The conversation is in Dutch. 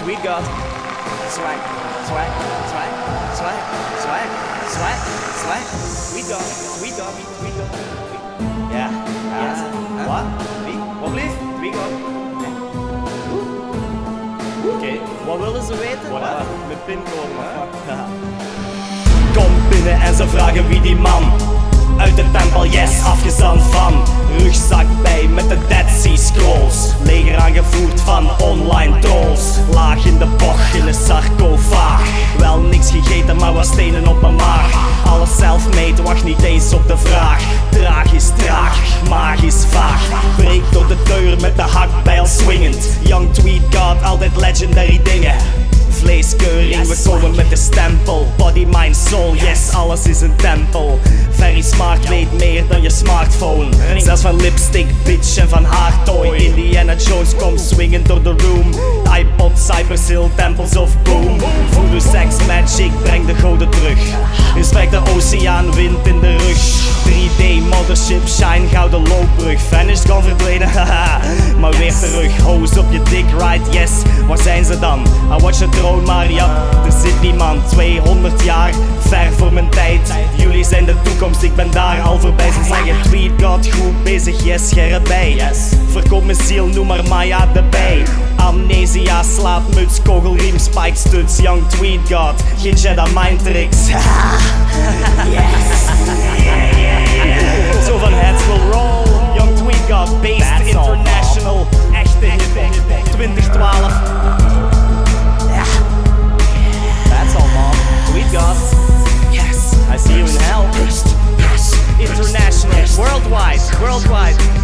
Tweet God. Swag, swag, swag, swag, swag, swag, swag. God, Tweet God, Tweet God. Ja, ja. Wat? Wie? Wat bleef? Tweet God. Oké, wat willen ze weten? Voilà, met pincode. Kom binnen en ze vragen van online trolls Laag in de bocht in een sarcofaag. Wel niks gegeten, maar wat stenen op mijn maag. Alles self-made, wacht niet eens op de vraag. Tragisch, traag, magisch, vaag. Breekt door de deur met de hakbijl swingend. Young Tweed God, altijd legendary dingen Vleeskeuring, we komen met de stempel. Body, mind, soul, yes, alles is een tempel. Very smart weet meer dan je smartphone. Zelfs van lipstick, bitch en van haartooi. Indiana Jones komt swingend door de room. iPod, Cybersil, Temples of Boom. Voodoo, sex, magic, breng de goden terug. Inspect de oceaan, wind in de rug. 3D, mothership, shine, gouden loopbrug. Vanished, gone, verdwenen, haha. Maar weer terug, hose op je dick, right, yes Waar zijn ze dan? I watch the throne, maar ja, er zit niemand 200 jaar, ver voor mijn tijd. Jullie zijn de toekomst, ik ben daar al voorbij. Ze zeggen tweet God, goed bezig, yes, scherp bij Yes. Verkoop mijn ziel, noem maar Maya de bij. Amnesia, slaapmuts, kogelriem, spike studs Young tweet God, geen Jedi mind tricks. Zo worldwide.